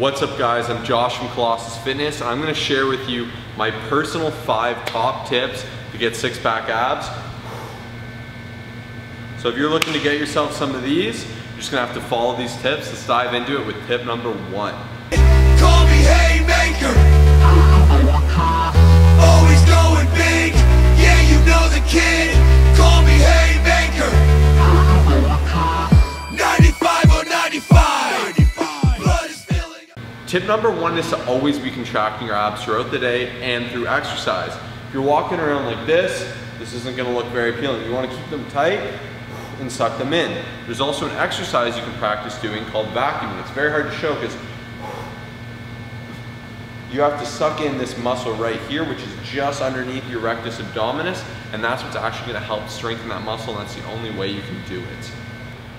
What's up guys, I'm Josh from Colossus Fitness. I'm gonna share with you my personal five top tips to get six pack abs. So if you're looking to get yourself some of these, you're just gonna have to follow these tips. Let's dive into it with tip number one. Call me Haymaker. Always going big. Yeah, you know the kid. Tip number one is to always be contracting your abs throughout the day and through exercise. If you're walking around like this, this isn't gonna look very appealing. You wanna keep them tight and suck them in. There's also an exercise you can practice doing called vacuuming. It's very hard to show because you have to suck in this muscle right here, which is just underneath your rectus abdominis, and that's what's actually gonna help strengthen that muscle, and that's the only way you can do it.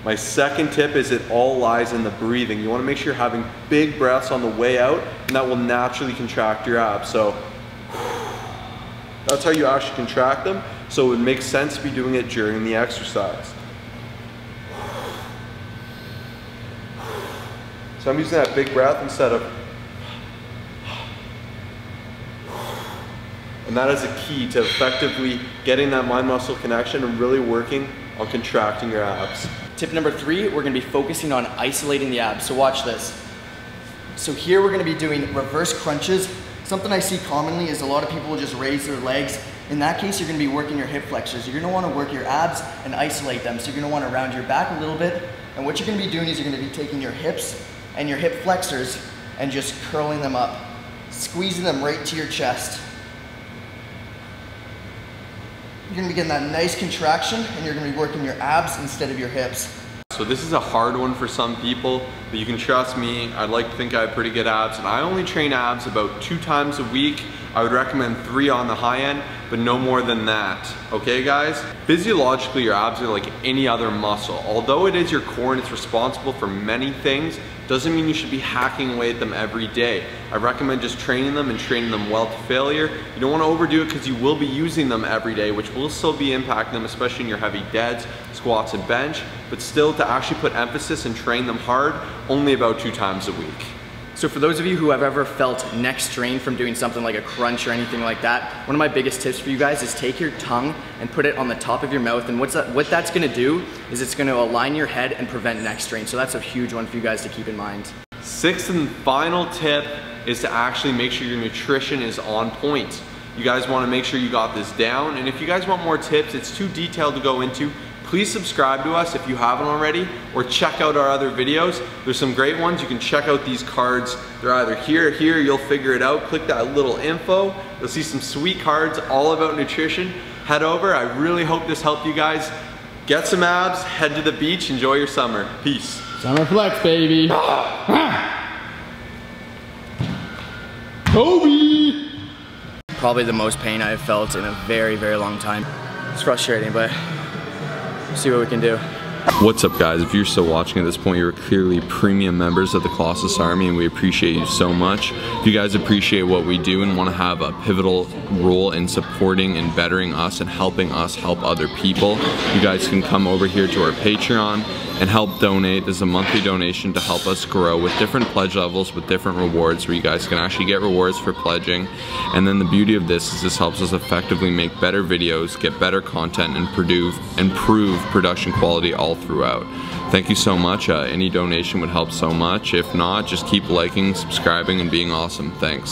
My second tip is it all lies in the breathing. You wanna make sure you're having big breaths on the way out, and that will naturally contract your abs. So that's how you actually contract them. So it makes sense to be doing it during the exercise. So I'm using that big breath instead of And that is a key to effectively getting that mind muscle connection and really working on contracting your abs. Tip number three, we're gonna be focusing on isolating the abs. So watch this. So here we're gonna be doing reverse crunches. Something I see commonly is a lot of people will just raise their legs. In that case, you're gonna be working your hip flexors. You're gonna wanna work your abs and isolate them. So you're gonna wanna round your back a little bit. And what you're gonna be doing is you're gonna be taking your hips and your hip flexors and just curling them up, squeezing them right to your chest. You're gonna be getting that nice contraction and you're gonna be working your abs instead of your hips. So this is a hard one for some people, but you can trust me, I'd like to think I have pretty good abs, and I only train abs about two times a week. I would recommend three on the high end, but no more than that. Okay guys? Physiologically, your abs are like any other muscle. Although it is your core and it's responsible for many things, doesn't mean you should be hacking away at them every day. I recommend just training them and training them well to failure. You don't wanna overdo it because you will be using them every day, which will still be impacting them, especially in your heavy deads, squats, and bench, but still to actually put emphasis and train them hard, only about two times a week. So for those of you who have ever felt neck strain from doing something like a crunch or anything like that, one of my biggest tips for you guys is take your tongue and put it on the top of your mouth. And what's that, what that's gonna do is it's gonna align your head and prevent neck strain. So that's a huge one for you guys to keep in mind. Sixth and final tip is to actually make sure your nutrition is on point. You guys wanna make sure you got this down. And if you guys want more tips, it's too detailed to go into, please subscribe to us if you haven't already, or check out our other videos. There's some great ones. You can check out these cards. They're either here or here, you'll figure it out. Click that little info. You'll see some sweet cards all about nutrition. Head over. I really hope this helped you guys. Get some abs, head to the beach, enjoy your summer. Peace. Summer flex, baby. Kobe! Probably the most pain I've felt in a very, very long time. It's frustrating, but see what we can do. What's up guys? If you're still watching at this point, you're clearly premium members of the Colossus Army and we appreciate you so much. If you guys appreciate what we do and want to have a pivotal role in supporting and bettering us and helping us help other people, you guys can come over here to our Patreon and help donate. There's a monthly donation to help us grow with different pledge levels with different rewards where you guys can actually get rewards for pledging. And then the beauty of this is this helps us effectively make better videos, get better content, and produce, improve production quality all throughout. Thank you so much. Uh, any donation would help so much. If not, just keep liking, subscribing, and being awesome. Thanks.